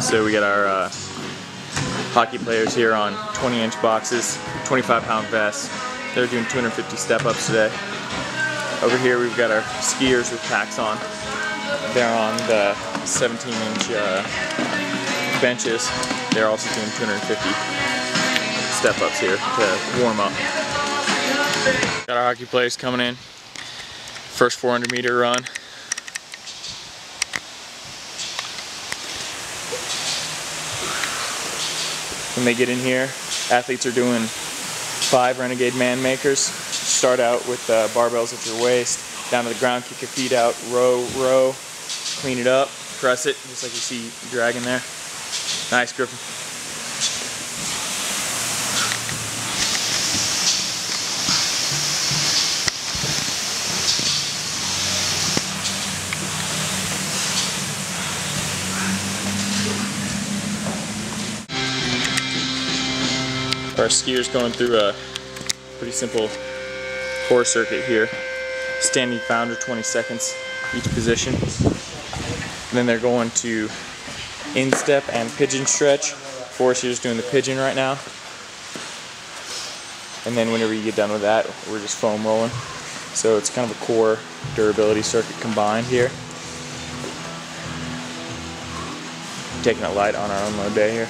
So we got our uh, hockey players here on 20 inch boxes, 25 pound vests. They're doing 250 step ups today. Over here we've got our skiers with packs on. They're on the 17 inch uh, benches. They're also doing 250 step ups here to warm up. Got our hockey players coming in. First 400 meter run. When they get in here, athletes are doing five Renegade man makers. Start out with uh, barbells at your waist, down to the ground, kick your feet out, row, row, clean it up, press it, just like you see dragging there. Nice, Griffin. Our skier's going through a pretty simple core circuit here. Standing founder 20 seconds each position. And then they're going to instep and pigeon stretch. Forrest here's doing the pigeon right now. And then whenever you get done with that, we're just foam rolling. So it's kind of a core durability circuit combined here. Taking it light on our unload day here.